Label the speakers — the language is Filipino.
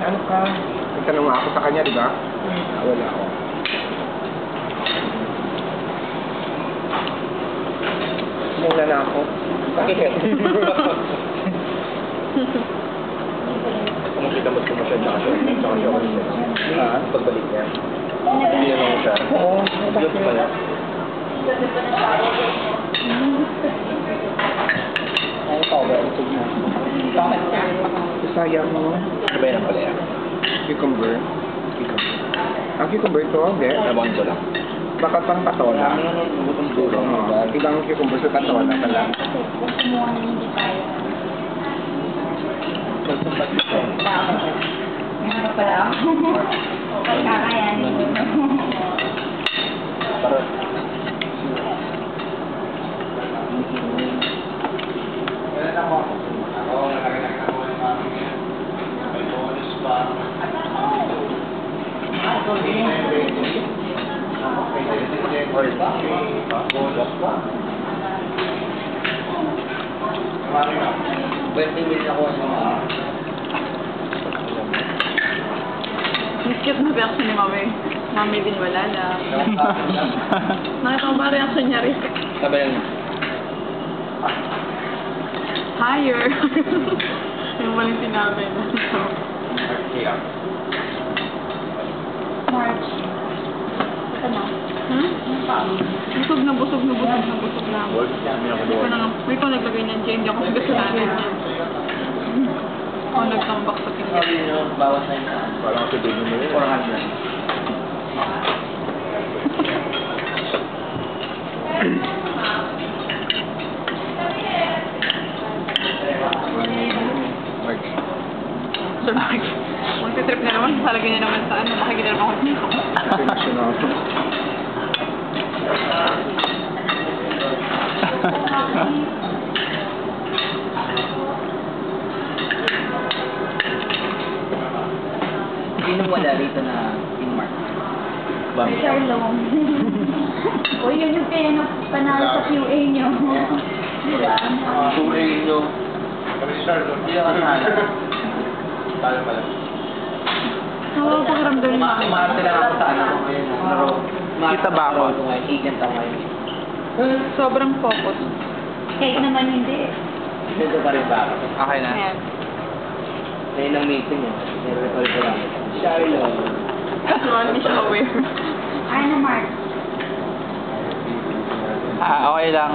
Speaker 1: ano ka? Nagtanong nga ako sa kanya, di ba? Ah, wala ako. Muna na ako. Bakit?
Speaker 2: Kung kita mo siya siya, tsaka siya, tsaka siya,
Speaker 1: Ha?
Speaker 2: pagbalik niya. Hindi naman siya.
Speaker 1: Oo.
Speaker 2: Diyos pala.
Speaker 1: Ay, power. Bakit? Sayang mo.
Speaker 2: Ng pala yan.
Speaker 1: Cucumber. Cucumber. Ang cucumber to, hindi.
Speaker 2: Nabangon ko lang.
Speaker 1: Baka pang patola.
Speaker 2: Gutom dulo.
Speaker 1: Oo. Ibang cucumber sa patola pala.
Speaker 3: Meron pala ako. Kakayanin mo.
Speaker 2: Para Pwede mo ako sa mga
Speaker 4: cute na reaction ni Mami. Mami din wala lang. Nakita ko ba reaction niya rin?
Speaker 2: Sabay lang.
Speaker 4: Higher. Yung walang sinabi. Hmm? Busog na busog na busog na busog na. ako.
Speaker 2: Hindi ako
Speaker 4: ko na nga, hindi ko naglagay ng Jane, hindi ako nagkasalanan. Ako nagtambak sa tingin.
Speaker 2: Bawas na yun. Parang sa dulo mo yun. 400.
Speaker 1: March.
Speaker 4: Sir Max, magtitrip na naman, talaga niya naman sa ano, makikita naman ako dito.
Speaker 1: International.
Speaker 5: Sino wala rito na in-mark?
Speaker 2: Bang.
Speaker 3: Charlong. o yun yung kaya na panalo sa QA nyo. Diba?
Speaker 2: Tuloy nyo.
Speaker 5: Hindi ako nahala.
Speaker 2: Pala pala.
Speaker 4: Hawa pakiramdam ni Mami.
Speaker 5: Umarte lang ako sa ano ko ngayon. Laro.
Speaker 1: Kita ba ako?
Speaker 5: Agent ako ngayon.
Speaker 4: Sobrang focus.
Speaker 3: Cake naman hindi.
Speaker 5: Dito pa rin ba ako?
Speaker 2: Okay
Speaker 4: Ayan.
Speaker 5: Ngayon ang meeting eh. Nire-recall ko lang. Charlotte.
Speaker 4: So, hindi siya aware.
Speaker 3: Ay na March.
Speaker 2: Ah, okay lang.